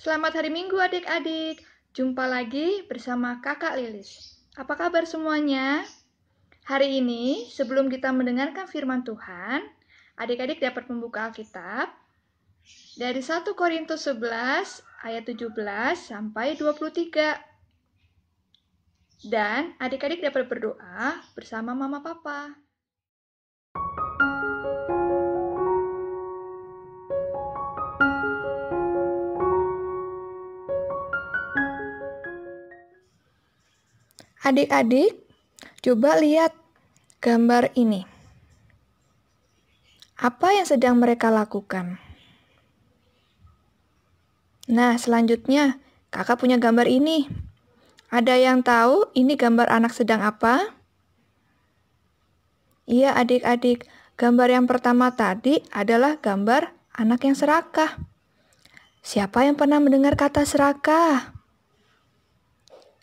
Selamat hari Minggu adik-adik. Jumpa lagi bersama Kakak Lilis. Apa kabar semuanya? Hari ini, sebelum kita mendengarkan firman Tuhan, adik-adik dapat membuka Alkitab dari 1 Korintus 11 ayat 17 sampai 23. Dan adik-adik dapat berdoa bersama mama papa. Adik-adik, coba lihat gambar ini. Apa yang sedang mereka lakukan? Nah, selanjutnya, kakak punya gambar ini. Ada yang tahu ini gambar anak sedang apa? Iya, adik-adik. Gambar yang pertama tadi adalah gambar anak yang serakah. Siapa yang pernah mendengar kata serakah?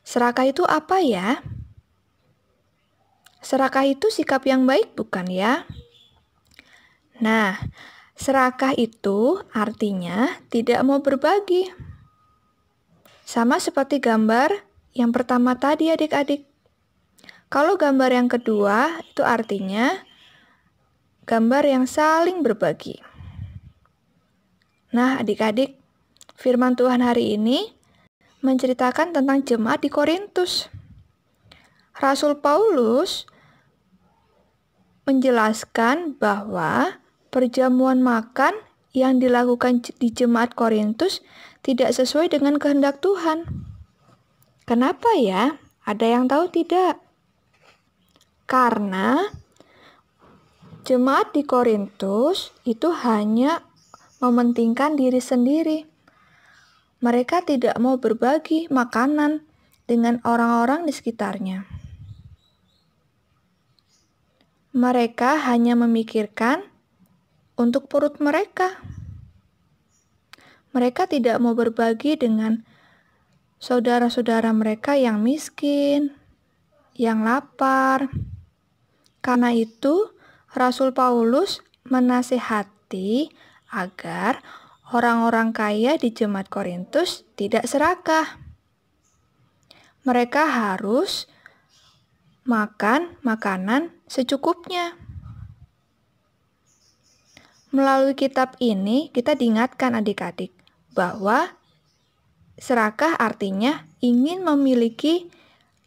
Serakah itu apa ya? Serakah itu sikap yang baik, bukan ya? Nah, serakah itu artinya tidak mau berbagi. Sama seperti gambar yang pertama tadi, adik-adik. Kalau gambar yang kedua, itu artinya gambar yang saling berbagi. Nah, adik-adik, firman Tuhan hari ini menceritakan tentang jemaat di Korintus. Rasul Paulus menjelaskan bahwa perjamuan makan yang dilakukan di jemaat Korintus tidak sesuai dengan kehendak Tuhan. Kenapa ya? Ada yang tahu tidak? Karena jemaat di Korintus itu hanya mementingkan diri sendiri mereka tidak mau berbagi makanan dengan orang-orang di sekitarnya. Mereka hanya memikirkan untuk perut mereka. Mereka tidak mau berbagi dengan saudara-saudara mereka yang miskin, yang lapar. Karena itu, Rasul Paulus menasehati agar orang-orang kaya di jemaat Korintus tidak serakah. Mereka harus makan makanan secukupnya. Melalui kitab ini, kita diingatkan adik-adik bahwa serakah artinya ingin memiliki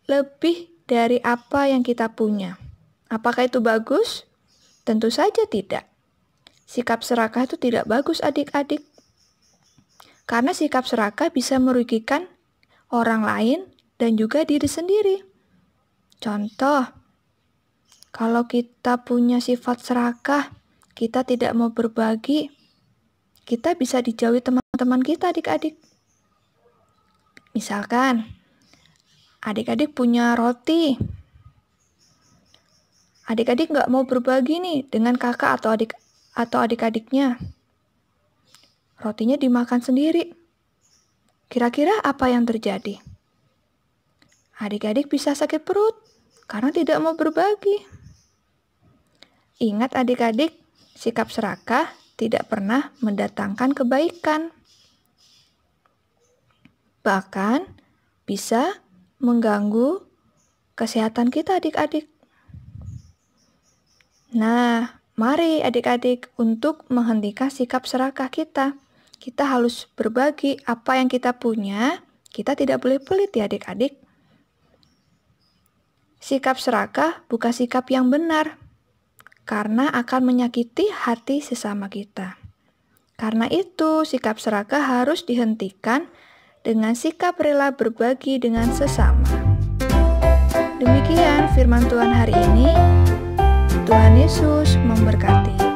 lebih dari apa yang kita punya. Apakah itu bagus? Tentu saja tidak. Sikap serakah itu tidak bagus adik-adik. Karena sikap serakah bisa merugikan orang lain dan juga diri sendiri. Contoh, kalau kita punya sifat serakah, kita tidak mau berbagi, kita bisa dijauhi teman-teman kita adik-adik. Misalkan, adik-adik punya roti. Adik-adik nggak mau berbagi nih dengan kakak atau adik atau adik-adiknya rotinya dimakan sendiri. Kira-kira apa yang terjadi? Adik-adik bisa sakit perut karena tidak mau berbagi. Ingat adik-adik, sikap serakah tidak pernah mendatangkan kebaikan. Bahkan bisa mengganggu kesehatan kita adik-adik. Nah, mari adik-adik untuk menghentikan sikap serakah kita kita harus berbagi apa yang kita punya. Kita tidak boleh pelit ya adik-adik. Sikap serakah bukan sikap yang benar, karena akan menyakiti hati sesama kita. Karena itu, sikap serakah harus dihentikan dengan sikap rela berbagi dengan sesama. Demikian firman Tuhan hari ini. Tuhan Yesus memberkati.